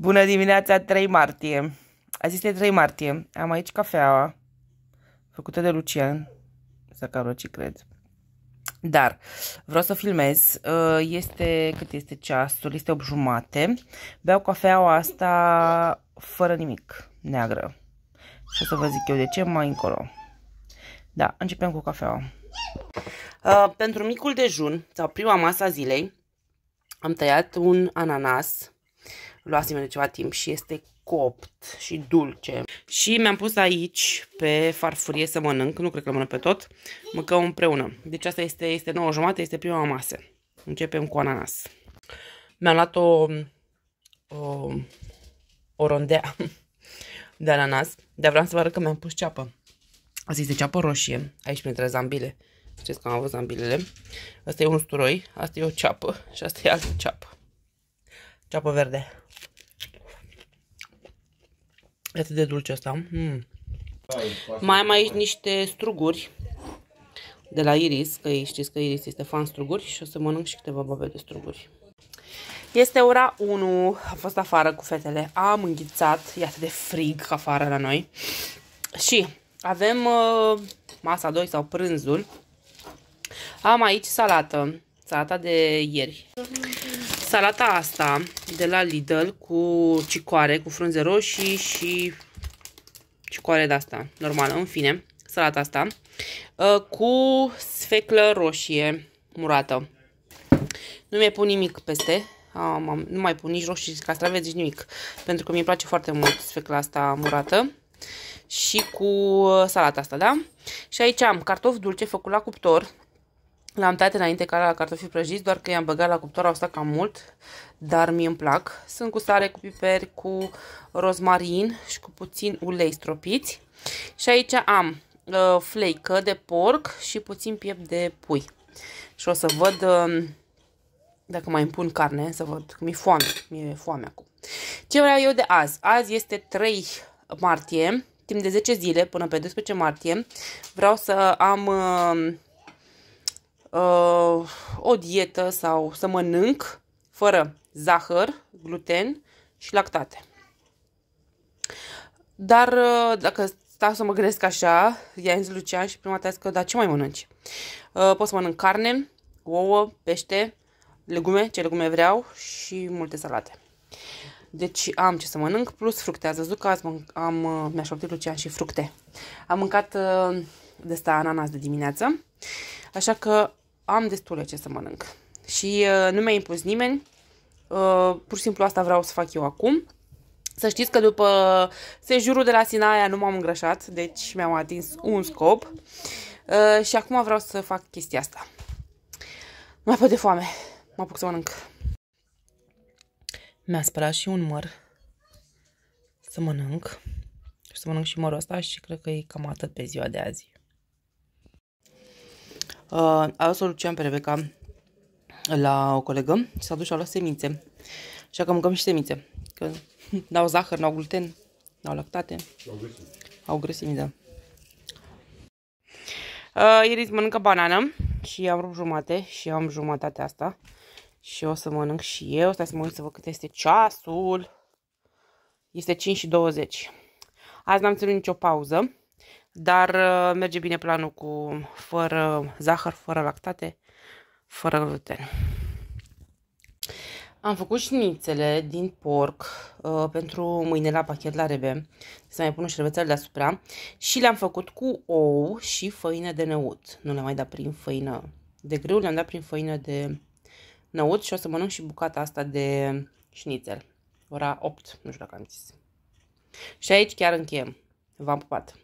Bună dimineața, 3 martie. Azi este 3 martie. Am aici cafeaua făcută de Lucian Zacaroci, cred. Dar vreau să filmez. Uh, este, cât este ceasul? Este 8 jumate. Beau cafeaua asta fără nimic, neagră. Și o să vă zic eu de ce mai încolo. Da, începem cu cafeaua. Uh, pentru micul dejun, sau prima masă a zilei, am tăiat un ananas luasem de ceva timp și este copt și dulce. Și mi-am pus aici pe farfurie să mănânc, nu cred că mănânc pe tot, mâncăm împreună. Deci asta este, este 9 jumate, este prima masă. Începem cu ananas. Mi-am luat o, o, o rondea de ananas, dar vreau să vă arăt că mi-am pus ceapă. Asta este ceapă roșie, aici printre zambile. Știți că am avut zambilele. Asta e un usturoi, asta e o ceapă și asta e altă ceapă. Ceapă verde. E atât de dulce asta. Mm. Mai am aici niște struguri de la Iris, că știți că Iris este fan struguri și o să mănânc și câteva babe de struguri. Este ora 1, am fost afară cu fetele, am înghițat, e atât de frig afară la noi. Și avem uh, masa 2 sau prânzul. Am aici salată, salata de ieri. Salata asta de la Lidl cu cicoare, cu frunze roșii și cicoare de asta, normală, în fine, salata asta, uh, cu sfeclă roșie murată. Nu mi-ai pun nimic peste, am, am, nu mai pun nici roșii, castraveți, nici nimic, pentru că mi-e place foarte mult sfecla asta murată și cu salata asta, da? Și aici am cartofi dulce făcut la cuptor, L-am tăiat înainte ca la cartofi prăjiți, doar că i-am băgat la cuptor, au stat cam mult, dar mie îmi plac. Sunt cu sare, cu piper, cu rozmarin și cu puțin ulei stropiți. Și aici am uh, fleică de porc și puțin piept de pui. Și o să văd uh, dacă mai îmi pun carne, să văd că mi-e foame, mi-e foame acum. Ce vreau eu de azi? Azi este 3 martie, timp de 10 zile până pe 12 martie. Vreau să am... Uh, uh, o dietă sau să mănânc fără zahăr, gluten și lactate. Dar uh, dacă stau să mă gândesc așa, i-a zis Lucian și prima dată că, dar ce mai mănânci? Uh, pot să mănânc carne, ouă, pește, legume, ce legume vreau și multe salate. Deci am ce să mănânc, plus fructe. Ați văzut că azi am, uh, mi-a șoptit Lucian și fructe. Am mâncat uh, de asta ananas de dimineață, așa că am destule ce să mănânc. Și uh, nu mi-a impus nimeni, uh, pur și simplu asta vreau să fac eu acum. Să știți că după sejurul de la Sinaia nu m-am îngrășat, deci mi-am atins un scop. Uh, și acum vreau să fac chestia asta. Nu mai pot de foame. Mă apuc să mănânc. Mi-a spălat și un măr să mănânc. Și să mănânc și mărul ăsta și cred că e cam atât pe ziua de azi. Uh, a adus-o Lucian pe Rebecca la o colegă și s-a dus și a luat semințe. Așa că mâncăm și semințe. Că n-au zahăr, n-au gluten, n-au lactate. Au grăsimi. Au grăsimi, da. Uh, Iris mănâncă banană și am rupt jumate și am jumătatea asta. Și o să mănânc și eu. Stai să mă uit să văd cât este ceasul. Este 5 și 20. Azi n-am ținut nicio pauză. Dar uh, merge bine planul cu fără zahăr, fără lactate, fără gluten. Am făcut șnițele din porc uh, pentru mâine la pachet la rebe. Să mai pun șervețele deasupra. Și le-am făcut cu ou și făină de năut. Nu le-am mai dat prin făină de grâu, le-am dat prin făină de năut și o să mănânc și bucata asta de șnițel. Ora 8, nu știu dacă am zis. Și aici chiar încheiem. V-am pupat!